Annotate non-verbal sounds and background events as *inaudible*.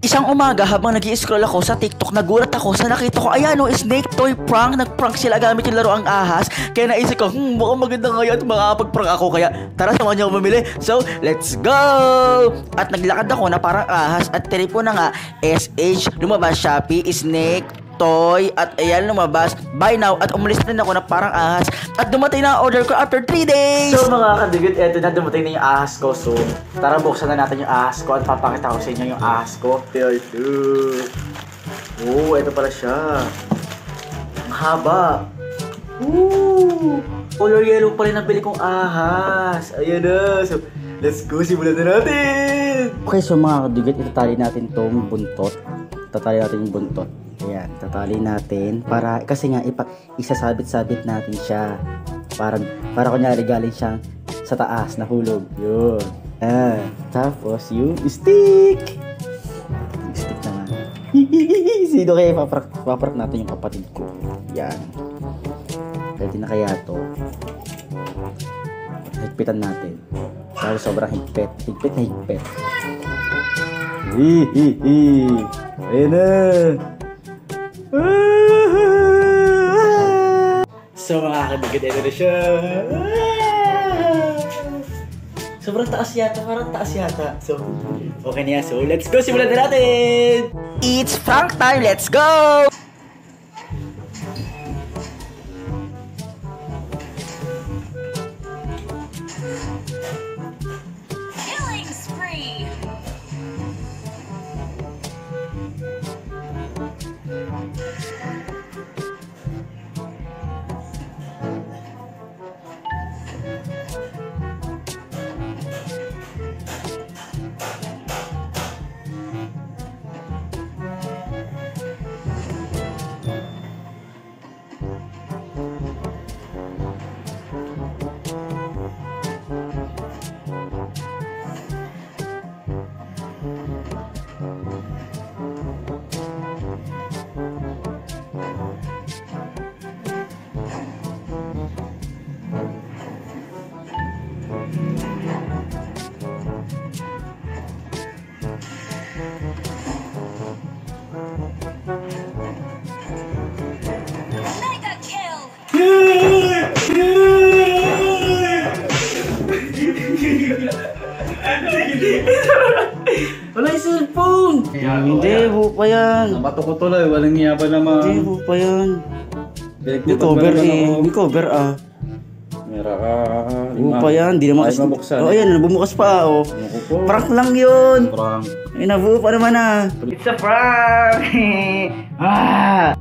Isang umaga habang nag scroll ako sa TikTok, nagulat ako sa nakita ko, ayan o, snake toy prank. Nag-prank sila gamit yung laro ang ahas. Kaya naisip ko, hmm, mukhang maganda ngayon makakapag-prank ako. Kaya tara, samahan niyo ako mamili. So, let's go! At naglakad ako na parang ahas at tinipo na nga, SH, lumabas Shopee, snake, toy at ayan lumabas buy now at umalis din ako na parang ahas at dumating na ang order ko after 3 days so mga kadugot eto na dumating na yung ahas ko so tara buksan na natin yung ahas ko at papakita ko sa inyo yung ahas ko ito oh ito pala siya ang haba Ooh! Color yellow pala yung nabili kong ahas. Ayan na. So, let's go. Simulan na natin. Okay, so mga kadugot, itatali natin tong buntot. Tatali natin yung buntot. Ayan, tatali natin para kasi nga ipa, isasabit-sabit natin siya. Para para kunyari galing siyang sa taas nahulog. Yun. Ah, tapos yung stick. Stick naman. *laughs* Sino kaya paprak, paprak natin yung kapatid ko? Yan. Pwede na kaya to. Higpitan natin. Dahil sobrang higpit. Higpit na higpit. Hihihi. Ayan na. So mga kabigod, ito na siya. Sobrang taas yata, parang taas yata. So, okay na yan. So, let's go, simulan na natin! It's prank time, let's go! Cellphone! Hindi, buo pa yan. Nabato ko tuloy, walang niya pa naman. Hindi, buo pa yan. May cover eh. May cover ah. Meron ka. Buo pa yan. Di naman kasi... mabuksan. Oh, ayan. Bumukas pa oh. Naku po. Prank lang yun. Prank. Ay, nabuo pa naman ah. It's a prank! *laughs* ah!